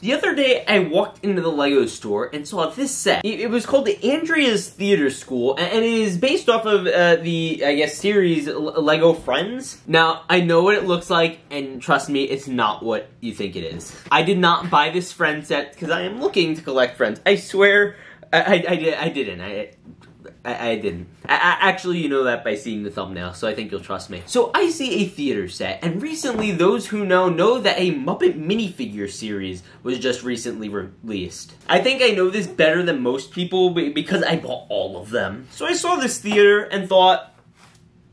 The other day, I walked into the LEGO store and saw this set. It, it was called the Andrea's Theater School, and, and it is based off of uh, the, I guess, series L LEGO Friends. Now, I know what it looks like, and trust me, it's not what you think it is. I did not buy this friend set because I am looking to collect friends. I swear, I, I, I, I didn't. I, I, I didn't. I, I, actually, you know that by seeing the thumbnail, so I think you'll trust me. So I see a theater set, and recently those who know know that a Muppet minifigure series was just recently released. I think I know this better than most people because I bought all of them. So I saw this theater and thought,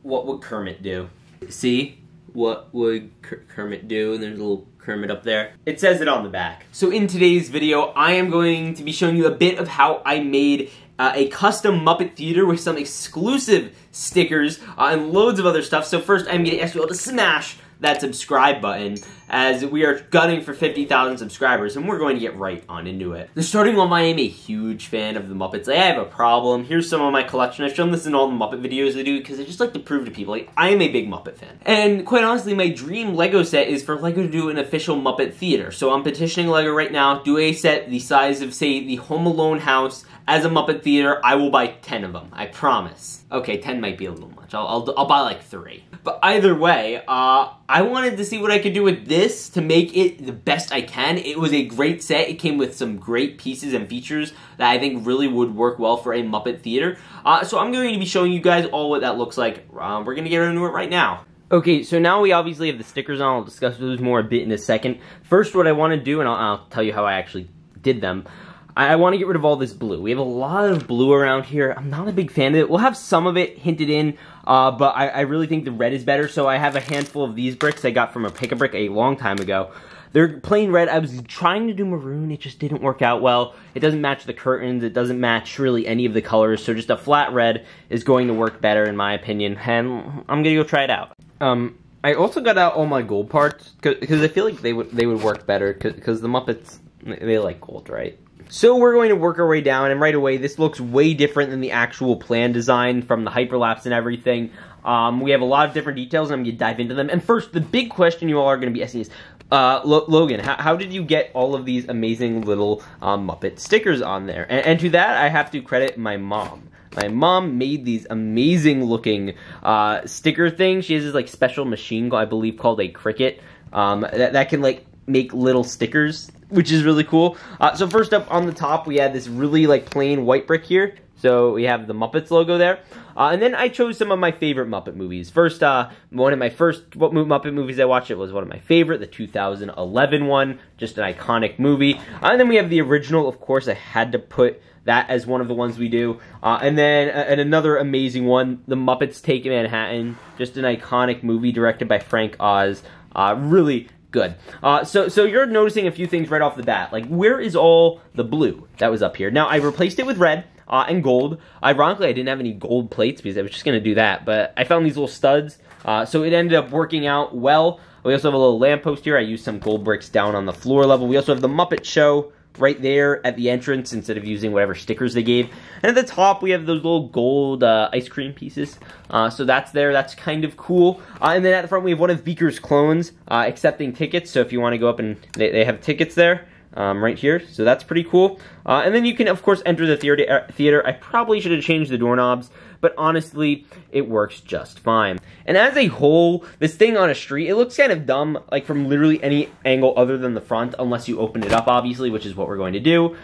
what would Kermit do? See? What would Kermit do? And there's a little Kermit up there. It says it on the back. So in today's video, I am going to be showing you a bit of how I made uh, a custom Muppet Theater with some exclusive stickers uh, and loads of other stuff. So first, I'm going to ask you all to smash that subscribe button as we are gunning for 50,000 subscribers and we're going to get right on into it. The starting off, I am a huge fan of the Muppets. I have a problem. Here's some of my collection. I've shown this in all the Muppet videos I do because I just like to prove to people like, I am a big Muppet fan. And quite honestly, my dream LEGO set is for LEGO to do an official Muppet theater. So I'm petitioning LEGO right now, do a set the size of say the Home Alone house as a Muppet Theater, I will buy 10 of them. I promise. Okay, 10 might be a little much. I'll, I'll, I'll buy like three. But either way, uh, I wanted to see what I could do with this to make it the best I can. It was a great set. It came with some great pieces and features that I think really would work well for a Muppet Theater. Uh, so I'm going to be showing you guys all what that looks like. Uh, we're going to get into it right now. Okay, so now we obviously have the stickers on. I'll discuss those more a bit in a second. First, what I want to do, and I'll, I'll tell you how I actually did them. I, I want to get rid of all this blue. We have a lot of blue around here. I'm not a big fan of it. We'll have some of it hinted in, uh, but I, I really think the red is better. So I have a handful of these bricks I got from a Pick-a-Brick a long time ago. They're plain red. I was trying to do maroon. It just didn't work out well. It doesn't match the curtains. It doesn't match really any of the colors. So just a flat red is going to work better in my opinion. And I'm going to go try it out. Um, I also got out all my gold parts because I feel like they would they would work better because the Muppets, they like gold, right? So we're going to work our way down, and right away, this looks way different than the actual plan design from the hyperlapse and everything. Um, we have a lot of different details, and I'm going to dive into them. And first, the big question you all are going to be asking is, uh, Logan, how, did you get all of these amazing little um, Muppet stickers on there? And, and, to that, I have to credit my mom. My mom made these amazing looking uh, sticker things. She has this like special machine, I believe, called a Cricut. Um, that, that can like make little stickers, which is really cool. Uh, so first up on the top, we had this really like plain white brick here. So we have the Muppets logo there. Uh, and then I chose some of my favorite Muppet movies. First, uh, one of my first Muppet movies I watched, it was one of my favorite, the 2011 one, just an iconic movie. Uh, and then we have the original, of course, I had to put that as one of the ones we do. Uh, and then uh, and another amazing one, The Muppets Take Manhattan, just an iconic movie directed by Frank Oz. Uh, really Good. Uh, so, so you're noticing a few things right off the bat. Like, where is all the blue that was up here? Now, I replaced it with red uh, and gold. Ironically, I didn't have any gold plates because I was just going to do that. But I found these little studs, uh, so it ended up working out well. We also have a little lamppost here. I used some gold bricks down on the floor level. We also have the Muppet Show right there at the entrance instead of using whatever stickers they gave. And at the top, we have those little gold uh, ice cream pieces. Uh, so that's there. That's kind of cool. Uh, and then at the front, we have one of Beaker's clones uh, accepting tickets. So if you want to go up and they, they have tickets there. Um, right here, so that's pretty cool. Uh, and then you can, of course, enter the theater. Uh, theater. I probably should have changed the doorknobs, but honestly, it works just fine. And as a whole, this thing on a street, it looks kind of dumb, like from literally any angle other than the front, unless you open it up, obviously, which is what we're going to do.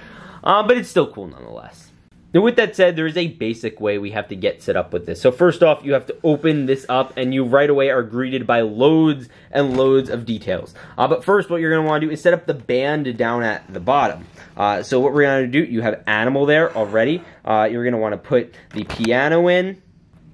Uh, but it's still cool nonetheless. Now with that said, there is a basic way we have to get set up with this. So first off, you have to open this up and you right away are greeted by loads and loads of details. Uh, but first, what you're going to want to do is set up the band down at the bottom. Uh, so what we're going to do, you have animal there already. Uh, you're going to want to put the piano in.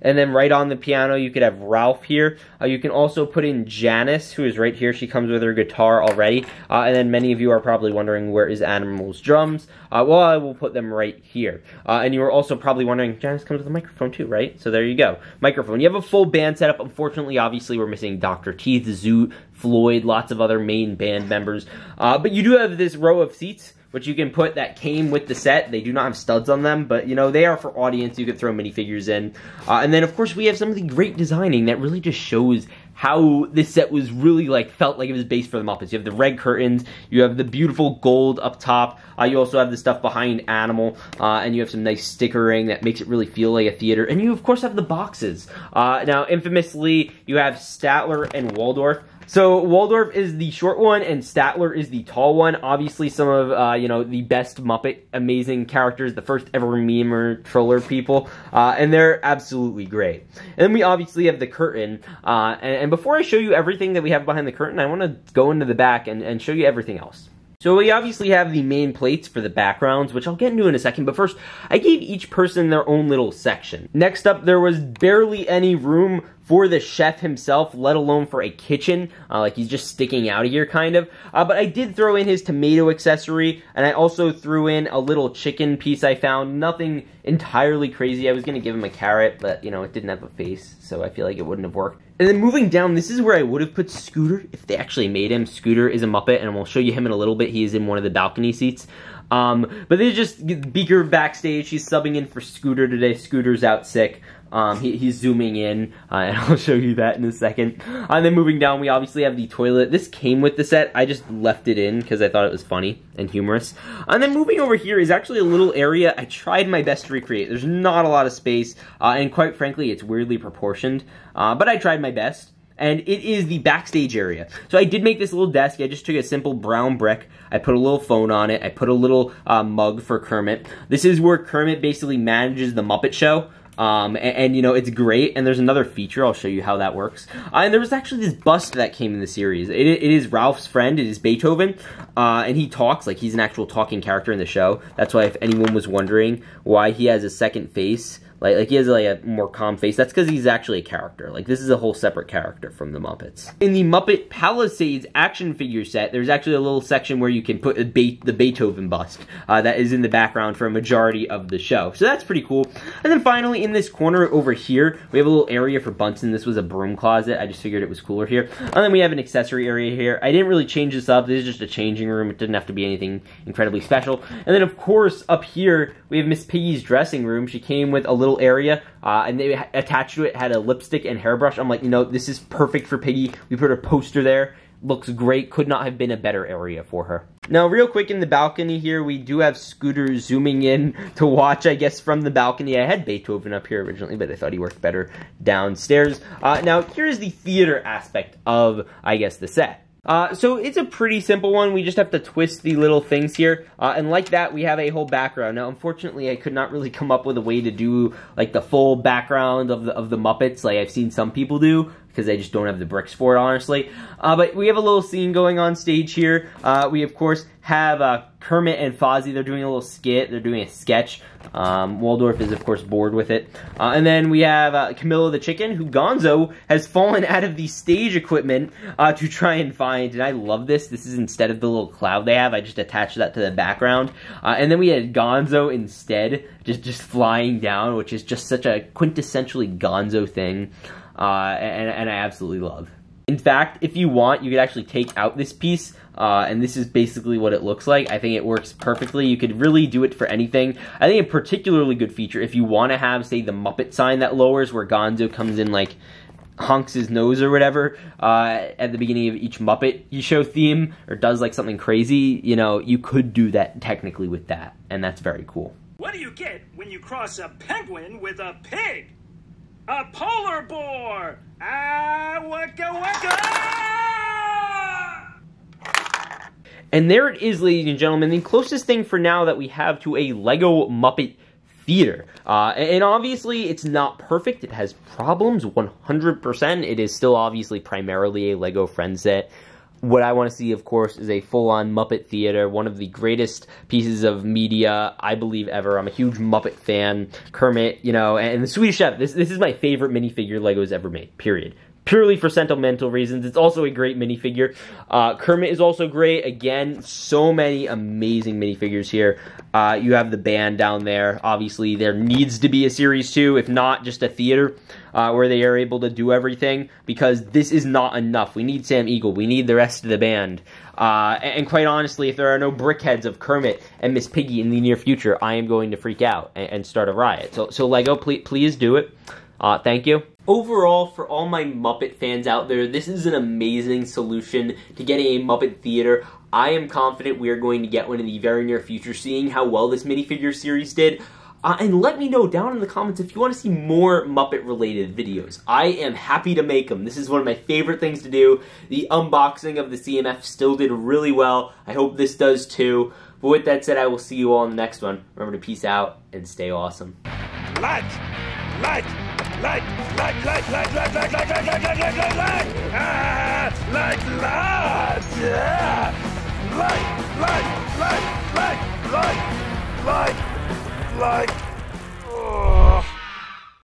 And then right on the piano, you could have Rowlf here. Uh, you can also put in Janice, who is right here. She comes with her guitar already. Uh, and then many of you are probably wondering, where is Animal's drums? Uh, well, I will put them right here. Uh, and you are also probably wondering, Janice comes with a microphone too, right? So there you go. Microphone. You have a full band setup. Unfortunately, obviously, we're missing Dr. Teeth, Zoot, Floyd, lots of other main band members. Uh, but you do have this row of seats which you can put that came with the set. They do not have studs on them, but you know, they are for audience. You could throw minifigures in. Uh, and then, of course, we have some of the great designing that really just shows how this set was really like felt like it was based for the Muppets. You have the red curtains, you have the beautiful gold up top, uh, you also have the stuff behind Animal, uh, and you have some nice stickering that makes it really feel like a theater. And you of course have the boxes. Uh, now, infamously, you have Statler and Waldorf. So Waldorf is the short one, and Statler is the tall one. Obviously, some of uh, you know the best Muppet amazing characters, the first ever memer troller people, uh, and they're absolutely great. And then we obviously have the curtain. Uh, and, and, before I show you everything that we have behind the curtain, I want to go into the back and, and show you everything else. So we obviously have the main plates for the backgrounds, which I'll get into in a second, but first, I gave each person their own little section. Next up, there was barely any room for the chef himself, let alone for a kitchen. Uh, like he's just sticking out of here, kind of. Uh, but I did throw in his tomato accessory, and I also threw in a little chicken piece I found. Nothing entirely crazy. I was gonna give him a carrot, but you know it didn't have a face, so I feel like it wouldn't have worked. And then moving down, this is where I would have put Scooter if they actually made him. Scooter is a Muppet, and we'll show you him in a little bit. He is in one of the balcony seats. Um, but they just Beaker backstage. He's subbing in for Scooter today. Scooter's out sick. Um, he, he's zooming in, uh, and I'll show you that in a second. Uh, and then moving down, we obviously have the toilet. This came with the set. I just left it in because I thought it was funny and humorous. And then moving over here is actually a little area I tried my best to recreate. There's not a lot of space, uh, and quite frankly, it's weirdly proportioned, uh, but I tried my best and it is the backstage area. So I did make this little desk. I just took a simple brown brick. I put a little phone on it. I put a little uh, mug for Kermit. This is where Kermit basically manages the Muppet Show. Um, and, and, you know, it's great. And there's another feature. I'll show you how that works. Uh, and there was actually this bust that came in the series. It, it is Rowlf's friend. It is Beethoven. Uh, and he talks like he's an actual talking character in the show. That's why if anyone was wondering why he has a second face, like, like he has like a more calm face. That's because he's actually a character. Like this is a whole separate character from the Muppets. In the Muppet Palisades action figure set, there's actually a little section where you can put Be the Beethoven bust uh, that is in the background for a majority of the show. So that's pretty cool. And then finally, in this corner over here, we have a little area for Bunsen. This was a broom closet. I just figured it was cooler here. And then we have an accessory area here. I didn't really change this up. This is just a changing room. It didn't have to be anything incredibly special. And then, of course, up here, we have Miss Piggy's dressing room. She came with a little little area, uh, and they attached to it had a lipstick and hairbrush. I'm like, you know, this is perfect for Piggy. We put a poster there. Looks great. Could not have been a better area for her. Now, real quick in the balcony here, we do have Scooter zooming in to watch, I guess, from the balcony. I had Beethoven up here originally, but I thought he worked better downstairs. Uh, now, here's the theater aspect of, I guess, the set. Uh, so it's a pretty simple one. We just have to twist the little things here. Uh, and like that, we have a whole background. Now, unfortunately, I could not really come up with a way to do like the full background of the, of the Muppets like I've seen some people do because I just don't have the bricks for it, honestly. Uh, but we have a little scene going on stage here. Uh, we, of course, have uh, Kermit and Fozzie. They're doing a little skit. They're doing a sketch. Um, Waldorf is, of course, bored with it. Uh, and then we have uh, Camilla the Chicken, who Gonzo has fallen out of the stage equipment uh, to try and find. And I love this. This is instead of the little cloud they have. I just attached that to the background. and then we had Gonzo instead, just, just flying down, which is just such a quintessentially Gonzo thing uh, and, and I absolutely love. In fact, if you want, you could actually take out this piece, uh, and this is basically what it looks like. I think it works perfectly. You could really do it for anything. I think a particularly good feature, if you want to have, say, the Muppet sign that lowers, where Gonzo comes in, like, honks his nose or whatever uh, at the beginning of each Muppet you show theme, or does, like, something crazy, you know, you could do that technically with that, and that's very cool. What do you get when you cross a penguin with a pig? A polar boar! Ah, waka waka! And there it is, ladies and gentlemen, the closest thing for now that we have to a Lego Muppet theater. Uh, and obviously, it's not perfect. It has problems, 100%. It is still obviously primarily a Lego friend set what I want to see, of course, is a full-on Muppet Theater, one of the greatest pieces of media I believe ever. I'm a huge Muppet fan. Kermit, you know, and the Swedish Chef. This this is my favorite minifigure Lego's ever made. Period purely for sentimental reasons. It's also a great minifigure. Uh, Kermit is also great. Again, so many amazing minifigures here. Uh, you have the band down there. Obviously, there needs to be a Series 2, if not just a theater, uh, where they are able to do everything, because this is not enough. We need Sam Eagle. We need the rest of the band. Uh, and, and, quite honestly, if there are no BrickHeadz of Kermit and Miss Piggy in the near future, I am going to freak out and, and start a riot. So, so Lego, please, please do it. Uh, thank you. Overall, for all my Muppet fans out there, this is an amazing solution to getting a Muppet theater. I am confident we are going to get one in the very near future, seeing how well this minifigure series did. Uh, and let me know down in the comments if you want to see more Muppet related videos. I am happy to make them. This is one of my favorite things to do. The unboxing of the CMF still did really well. I hope this does too. But with that said, I will see you all in the next one. Remember to peace out and stay awesome. Light! Light! Light! Light! Light! Light! Light! Light! Light! Light! Light! Light! Light! Light! Light! Ah! Light! Light! Yeah! Light! Light! Light! Light! Light! Light! Light!